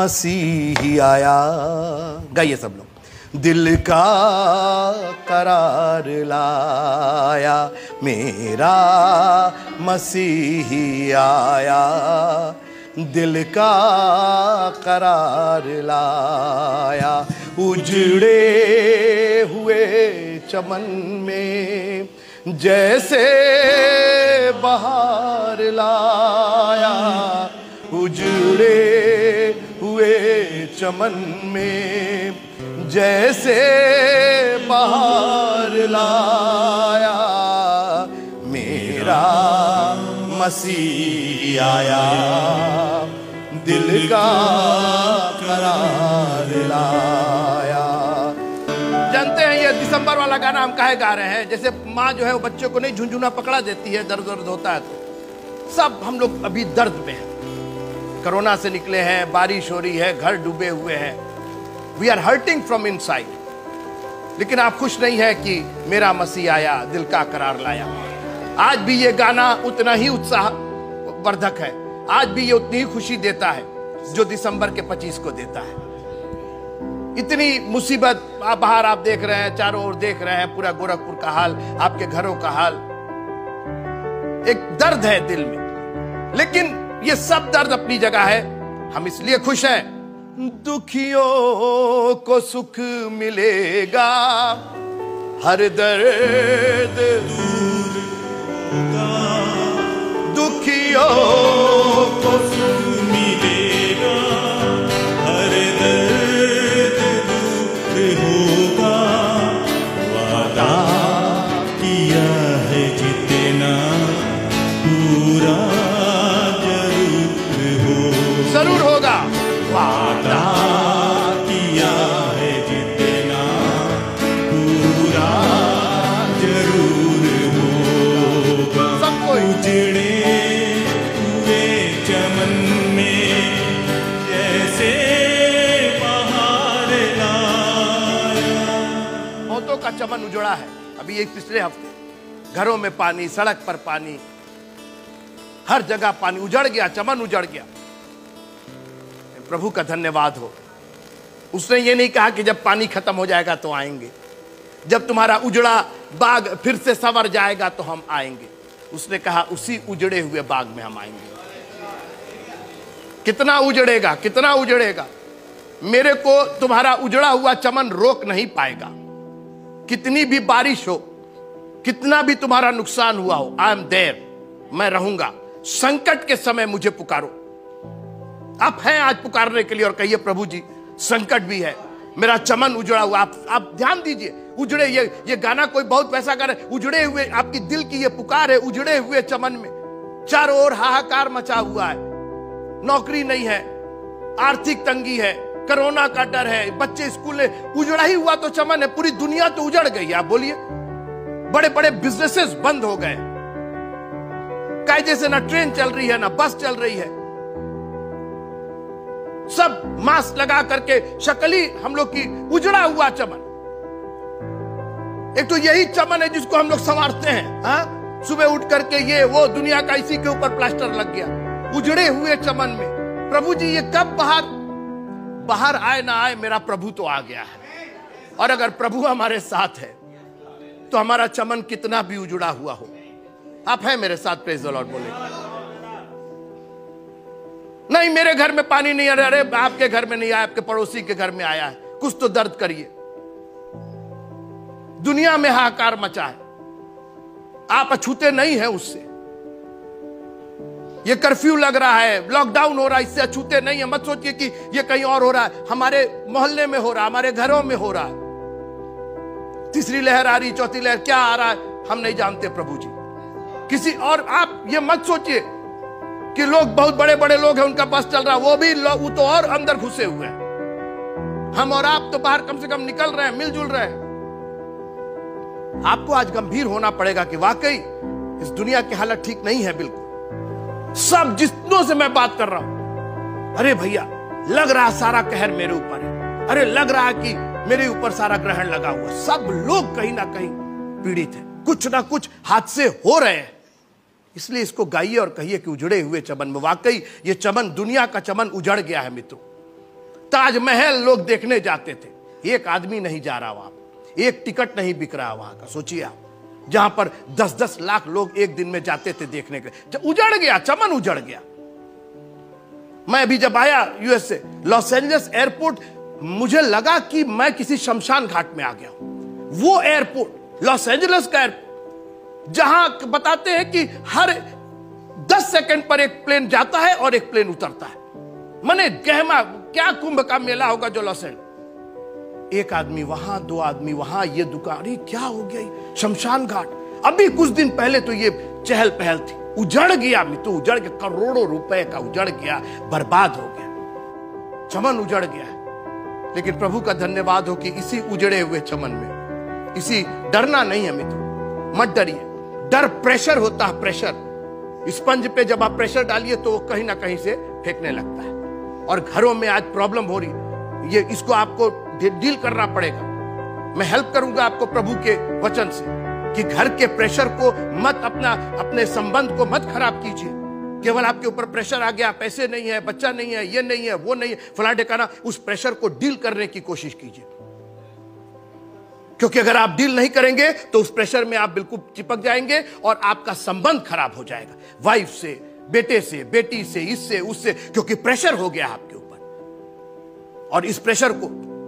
मसीही आया। गाइए सब लोग। दिल का करार लाया, मेरा मसीही आया। दिल का करार लाया, उजड़े हुए चमन में जैसे बहार लाया, उजड़े चमन में जैसे बहार लाया, मेरा मसीह आया, दिल का करार लाया। जानते हैं ये दिसंबर वाला गाना हम काहे गा रहे हैं? जैसे माँ जो है, वो बच्चों को नहीं झुंझुना पकड़ा देती है दर्द दर्द होता है तो। सब हम लोग अभी दर्द में हैं। कोरोना से निकले हैं, बारिश हो रही है, घर डूबे हुए हैं। We are hurting from inside लेकिन आप खुश नहीं है कि मेरा मसीह आया, दिल का करार लाया। आज भी ये गाना उतना ही उत्साह वर्धक है। आज भी ये उतनी ही खुशी देता है, जो दिसंबर के 25 को देता है। इतनी मुसीबत बाहर आप देख रहे हैं, चारों ओर देख रहे हैं, पूरा गोरखपुर का हाल, आपके घरों का हाल। एक दर्द है दिल में। लेकिन ये सब दर्द अपनी जगह है। हम इसलिए खुश हैं। दुखियों को सुख मिलेगा। हर दर्द दूर दुखियों एक पिछले हफ़्ते घरों में पानी, सड़क पर पानी, हर जगह पानी उजड़ गया, चमन उजड़ गया। प्रभु का धन्यवाद हो। उसने ये नहीं कहा कि जब पानी खत्म हो जाएगा तो आएँगे। जब तुम्हारा उजड़ा बाग फिर से सवर जाएगा तो हम आएँगे। उसने कहा, उसी उजड़े हुए बाग में हम आएँगे। कितना उजड़ेगा कितना उजड़ेगा। मेरे को तुम्हारा उजड़ा हुआ चमन रोक नहीं पाएगा। कितनी भी बारिश हो कितना भी तुम्हारा नुकसान हुआ हो आई एम देर मैं रहूँगा। संकट के समय मुझे पुकारो। आप हैं आज पुकारने के लिए और कहिए, प्रभु जी, संकट भी है। मेरा चमन उजड़ा हुआ। आप आप ध्यान दीजिए, उजड़े ये ये गाना कोई बहुत पैसा है। उजड़े हुए, आपकी दिल की ये पुकार है, उजड़े हुए चमन में। चारों ओर हाहाकार मचा हुआ है। नौकरी नहीं है, आर्थिक तंगी है, कोरोना का डर है। बच्चे स्कूल उजड़ा ही हुआ तो चमन है, पूरी दुनिया तो उजड़ गई। आप बोलिए। बड़े बड़े बिजनेसेस बंद हो गए। कायदे से ना ट्रेन चल रही है, ना बस चल रही है। सब मास्क लगा करके शकली हम लोग की उजड़ा हुआ चमन। एक तो यही चमन है जिसको हम लोग संवारते हैं, हा? सुबह उठ करके ये, वो दुनिया का इसी के ऊपर प्लास्टर लग गया। उजड़े हुए चमन में। प्रभु जी, ये कब बाहर बाहर आए ना आए, मेरा प्रभु तो आ गया है। और अगर प्रभु हमारे साथ है तो हमारा चमन कितना भी उजड़ा हुआ हो। आप हैं मेरे साथ प्रेज लॉर्ड बोले। नहीं, मेरे घर में पानी नहीं आ रहा। अरे, आपके घर में नहीं आया, आपके पड़ोसी के घर में आया है। कुछ तो दर्द करिए। दुनिया में हाहाकार मचा है। आप अछूते नहीं है उससे। ये कर्फ्यू लग रहा है। लॉकडाउन हो रहा है, इससे अछूते नहीं है। मत सोचिए कि ये कहीं और हो रहा है। हमारे मोहल्ले में हो रहा है, हमारे घरों में हो रहा है। तीसरी लहर आ रही, चौथी लहर क्या आ रहा है? हम नहीं जानते प्रभु जी। किसी और, आप ये मत सोचिए कि लोग बहुत बड़े बड़े लोग हैं, उनका बस चल रहा है। वो भी वो तो और अंदर घुसे हुए हैं। हम और आप तो बाहर कम से कम निकल रहे हैं, मिलजुल रहे हैं। आपको आज गंभीर होना पड़ेगा कि वाकई इस दुनिया की हालत ठीक नहीं है बिल्कुल। सब जितनों से मैं बात कर रहा हूँ, अरे भैया, लग रहा सारा कहर मेरे ऊपर है। अरे लग रहा कि मेरे ऊपर सारा ग्रहण लगा हुआ। सब लोग कहीं ना कहीं पीड़ित है। कुछ ना कुछ हादसे हो रहे हैं। इसलिए इसको गाइए और कहिए कि उजड़े हुए चमन। में वाकई ये चमन, दुनिया का चमन उजड़ गया है मित्रों। ताजमहल लोग देखने जाते थे। एक आदमी नहीं जा रहा वहाँ। एक टिकट नहीं बिक रहा वहाँ का। सोचिए आप। जहाँ पर दस दस लाख लोग एक दिन में जाते थे देखने के लिए। उजड़ गया, चमन उजड़ गया। मैं अभी जब आया यूएस से लॉस एंजल्स एयरपोर्ट मुझे लगा कि मैं किसी शमशान घाट में आ गया वो एयरपोर्ट, लॉस एंजल्स का एयरपोर्ट, जहाँ बताते हैं कि हर 10 सेकंड पर एक प्लेन जाता है और एक प्लेन उतरता है। मने गहमा, क्या कुंभ का मेला होगा जो लॉस एंजल्स एक आदमी वहाँ, दो आदमी वहाँ, ये दुकान, अरे क्या हो गया शमशान घाट। अभी कुछ दिन पहले तो ये चहल पहल थी। उजड़ गया, मित्र, उजड़ गया, करोड़ों रुपए का उजड़ गया, बर्बाद हो गया। चमन उजड़ गया लेकिन प्रभु का धन्यवाद हो कि इसी उजड़े हुए चमन में। इसी डरना नहीं है मित्र, मत डरिए। डर प्रेशर होता है, प्रेशर। स्पंज पे जब आप प्रेशर डालिए तो वो कहीं ना कहीं से फेंकने लगता है। और घरों में आज प्रॉब्लम हो रही है ये इसको आपको डील करना पड़ेगा। मैं हेल्प करूँगा आपको प्रभु के वचन से कि घर के प्रेशर को मत अपना, अपने संबंध को मत खराब कीजिए। केवल आपके ऊपर प्रेशर आ गया, पैसे नहीं है, बच्चा नहीं है, ये नहीं है, वो नहीं है, फला ठिकाना, उस प्रेशर को डील करने की कोशिश कीजिए। क्योंकि अगर आप डील नहीं करेंगे तो उस प्रेशर में आप बिल्कुल चिपक जाएँगे और आपका संबंध खराब हो जाएगा। वाइफ से, बेटे से, बेटी से, इससे, उससे, क्योंकि प्रेशर हो गया आपके ऊपर। और इस प्रेशर को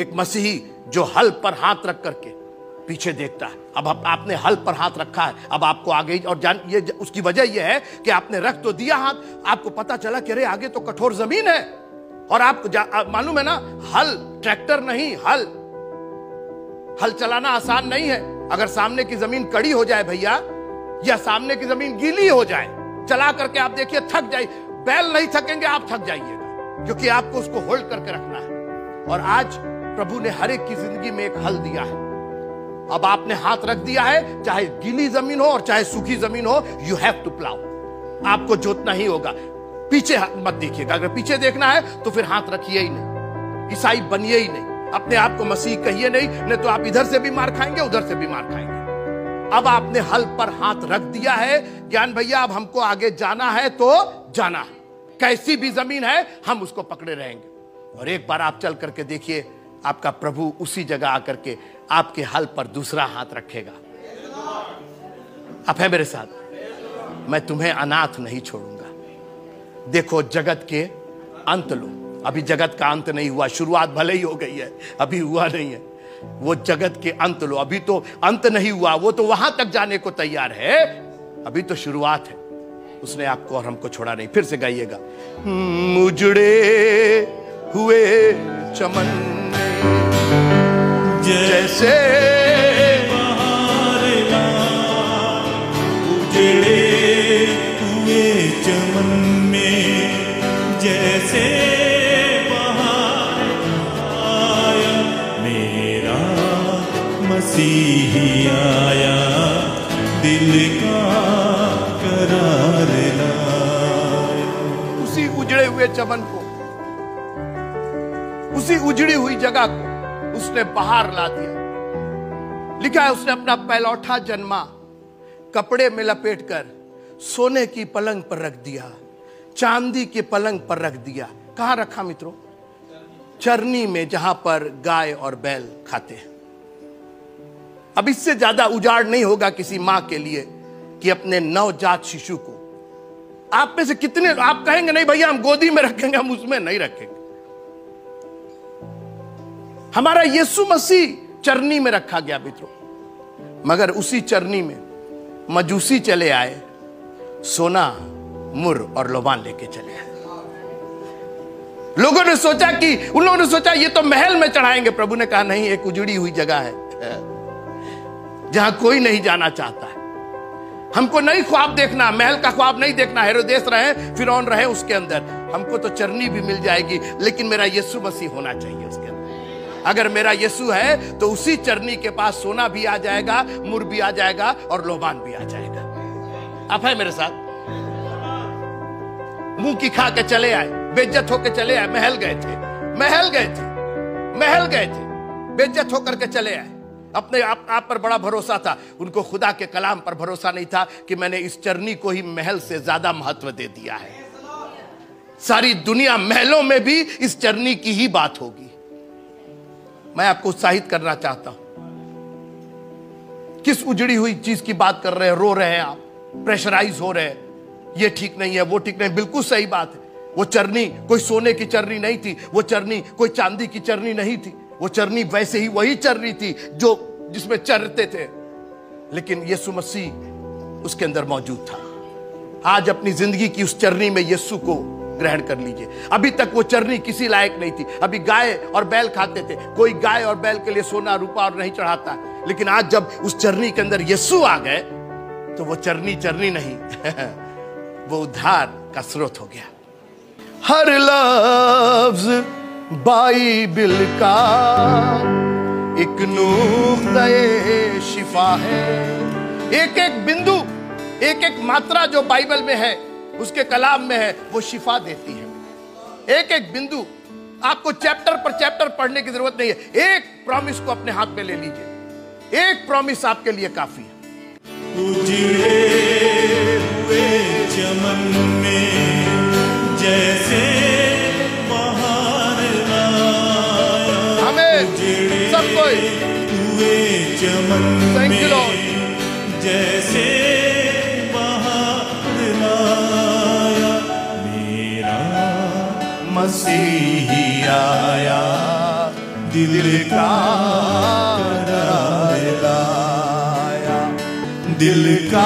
एक मसीही जो हल पर हाथ रख करके पीछे देखता है। अब आप, आपने हल पर हाथ रखा है। अब आपको आगे और जान ये उसकी वजह यह है कि आपने रख तो दिया हाथ आपको पता चला कि अरे आगे तो कठोर ज़मीन है। और आपको मालूम है ना हल ट्रैक्टर नहीं हल। हल चलाना आसान नहीं है। अगर सामने की ज़मीन कड़ी हो जाए भैया या सामने की ज़मीन गीली हो जाए चला करके आप देखिए थक जाए बैल नहीं थकेंगे आप थक जाइएगा क्योंकि आपको उसको होल्ड करके रखना है। और आज प्रभु ने हर एक की ज़िंदगी में एक हल दिया है। अब आपने हाथ रख दिया है, चाहे गीली ज़मीन हो और चाहे सूखी ज़मीन हो यू हैव टू प्लाउ आपको जोतना ही होगा। पीछे मत देखिएगा। अगर पीछे देखना है तो फिर हाथ रखिए ही नहीं। ईसाई बनिए ही नहीं। अपने आप को मसीह कहिए नहीं नहीं तो आप इधर से भी मार खाएँगे, उधर से भी मार खाएँगे। अब आपने हल पर हाथ रख दिया है। ज्ञान भैया, अब हमको आगे जाना है तो जाना है। कैसी भी ज़मीन है, हम उसको पकड़े रहेंगे। और एक बार आप चल करके देखिए, आपका प्रभु उसी जगह आकर के आपके हल पर दूसरा हाथ रखेगा। आप है मेरे साथ। मैं तुम्हें अनाथ नहीं छोड़ूँगा। देखो, जगत के अंत लो। अभी जगत का अंत नहीं हुआ। शुरुआत भले ही हो गई है, अभी हुआ नहीं है। वो जगत के अंत लो। अभी तो अंत नहीं हुआ। वो तो वहाँ तक जाने को तैयार है। अभी तो शुरुआत है। उसने आपको और हमको छोड़ा नहीं। फिर से गाइएगा। मुजड़े हुए चमन जैसे उजड़े हुए चमन में। जैसे आया मेरा मसीही आया दिल का करार उसी उजड़े हुए चमन को उसी उजड़ी हुई जगह को उसने बाहर ला दिया। लिखा है, उसने अपना पैलौठा जन्मा, कपड़े में लपेट कर सोने की पलंग पर रख दिया, चांदी के पलंग पर रख दिया। कहाँ रखा मित्रों? चरनी में, जहाँ पर गाय और बैल खाते हैं। अब इससे ज़्यादा उजाड़ नहीं होगा किसी माँ के लिए कि अपने नवजात शिशु को। आप में से कितने, आप कहेंगे, नहीं भैया, हम गोदी में रखेंगे, हम उसमें नहीं रखेंगे। हमारा यीशु मसीह चरनी में रखा गया मित्रों मगर उसी चरनी में मजूसी चले आए, सोना, मुर और लोबान लेके चले आए। लोगों ने सोचा कि उन लोगों ने सोचा, ये तो महल में चढ़ाएँगे। प्रभु ने कहा, नहीं, एक उजड़ी हुई जगह है, जहाँ कोई नहीं जाना चाहता है। हमको नहीं ख्वाब देखना, महल का ख्वाब नहीं देखना। हेरोदेश रहे फिर रहे उसके अंदर। हमको तो चरनी भी मिल जाएगी, लेकिन मेरा यीशु मसीह होना चाहिए उसके अंदर। अगर मेरा यीशु है तो उसी चरनी के पास सोना भी आ जाएगा मुर भी आ जाएगा और लोबान भी आ जाएगा। आप है मेरे साथ? मुँह की खा के चले आए बेज्जत होकर चले आए महल गए थे। महल गए थे। महल गए थे। बेज्जत होकर के चले आए। अपने आप, आप पर बड़ा भरोसा था। उनको खुदा के कलाम पर भरोसा नहीं था कि मैंने इस चरनी को ही महल से ज़्यादा महत्व दे दिया है। सारी दुनिया महलों में भी इस चरनी की ही बात होगी। मैं आपको उत्साहित करना चाहता हूँ। किस उजड़ी हुई चीज़ की बात कर रहे हैं? रो रहे हैं आप। प्रेशराइज हो रहे हैं। ये ठीक नहीं है, वो ठीक नहीं। बिल्कुल सही बात है। वो चरनी, कोई सोने की चरनी नहीं थी। वो चरनी, कोई चांदी की चरनी नहीं थी। वो चरनी वैसे ही वही चरनी थी जो, जिसमें चरते थे। लेकिन यीशु मसीह उसके अंदर मौजूद था। आज अपनी ज़िंदगी की उस चरनी में यीशु को ग्रहण कर लीजिए। अभी तक वो चरनी किसी लायक नहीं थी। अभी गाय और बैल खाते थे। कोई गाय और बैल के लिए सोना रूपा और नहीं चढ़ाता। लेकिन आज जब उस चरनी के अंदर यीशु आ गए तो वो चरनी चरनी नहीं, वो उद्धार का स्रोत हो गया। हर लफ्ज बाइबिल का एक नूक्ते शिफा है। एक एक बिंदु, एक एक मात्रा जो बाइबल में है उसके कलाम में है वो शिफा देती है। एक एक बिंदु आपको चैप्टर पर चैप्टर पढ़ने की ज़रूरत नहीं है। एक प्रॉमिस को अपने हाथ में ले लीजिए। एक प्रॉमिस आपके लिए काफ़ी है। हुए चमन में जैसे हमें सब कोई हुए चमन में जैसे मसीही आया दिल का दिल का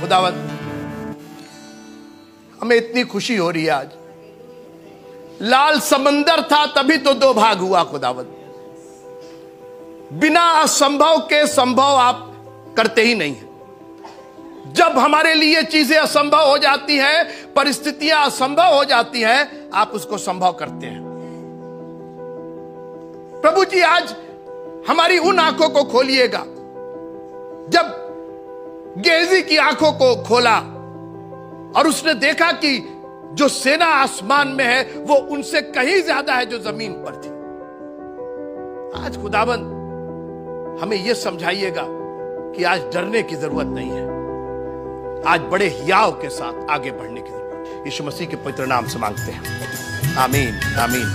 खुदावत हमें इतनी खुशी हो रही है आज। लाल समंदर था, तभी तो दो भाग हुआ खुदावत बिना असंभव के संभव आप करते ही नहीं है। जब हमारे लिए चीज़ें असंभव हो जाती हैं, परिस्थितियाँ असंभव हो जाती हैं, आप उसको संभव करते हैं। प्रभु जी, आज हमारी उन आँखों को खोलिएगा। जब गेजी की आँखों को खोला और उसने देखा कि जो सेना आसमान में है, वो उनसे कहीं ज़्यादा है जो ज़मीन पर थी। आज खुदाबंद, हमें यह समझाइएगा कि आज डरने की ज़रूरत नहीं है। आज बड़े हियाव के साथ आगे बढ़ने की ज़रूरत यीशु मसीह के पवित्र नाम से मांगते हैं। आमीन आमीन।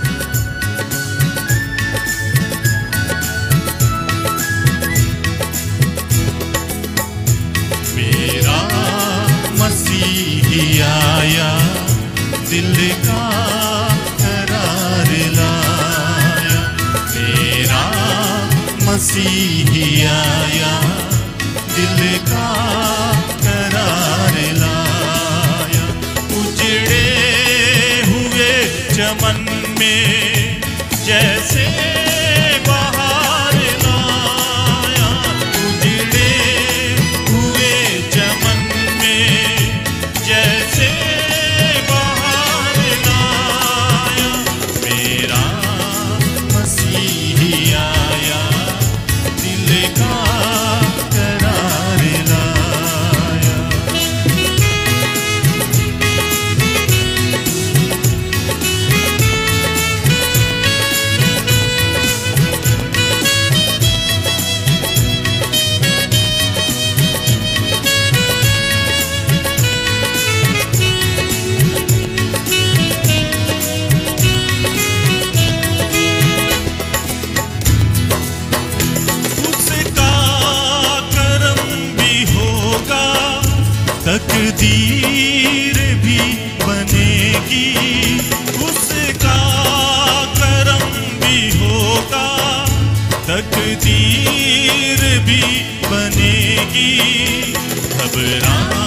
मेरा मसीही आया, दिल का करार लाया। मेरा मसीही आया, दिल का चमन में जैसे तकदीर भी बनेगी। अब घबरा